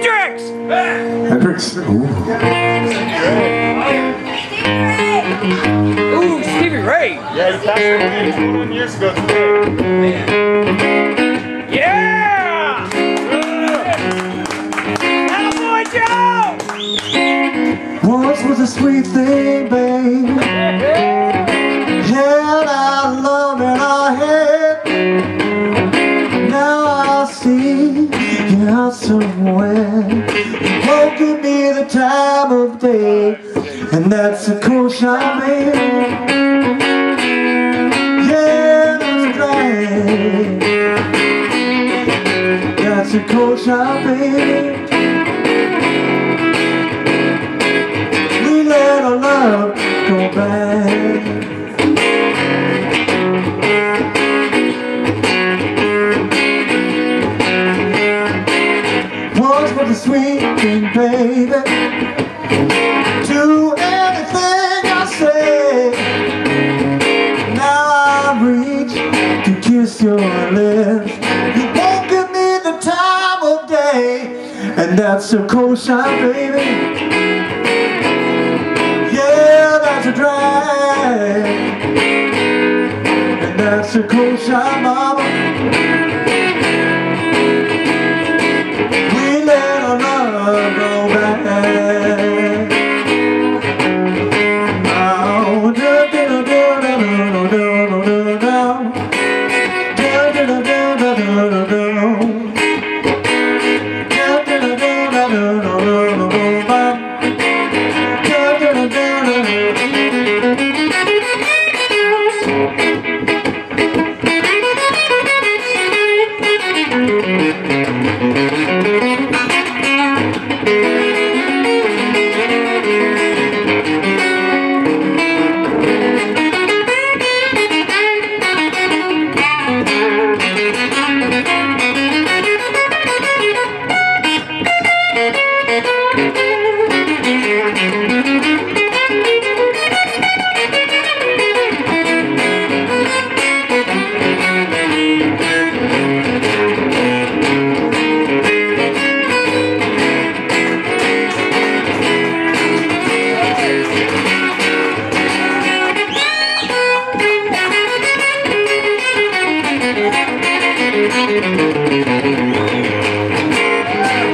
Hendrix! Hendrix. Ooh. Ooh, Stevie Ray! Yeah, he passed away 21 years ago today. Yeah! Attaboy, Joe! Once was a sweet thing, babe. time of day And that's the course I'm Yeah, that's great That's the course I'm in baby. Do anything I say. Now I reach to kiss your lips. You won't give me the time of day, and that's a shot, baby. Yeah, that's a drag. And that's a shot, mama. Mm-hmm.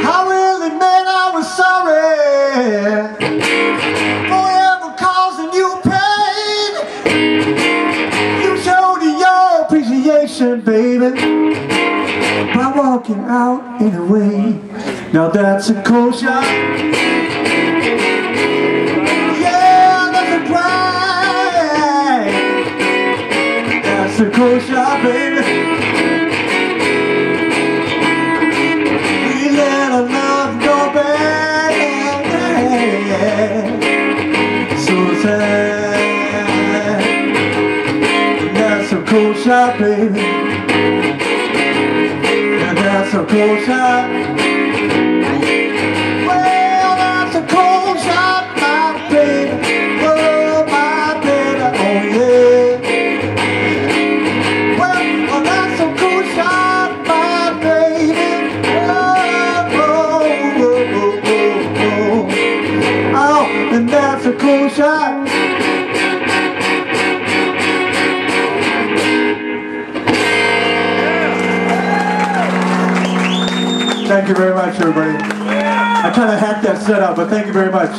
I will I was sorry for ever causing you pain. You showed your appreciation, baby, by walking out anyway. Now that's a cold shot. Cold shot, baby. And that's a cold shot Thank you very much, everybody. I kind of hacked that setup, but thank you very much.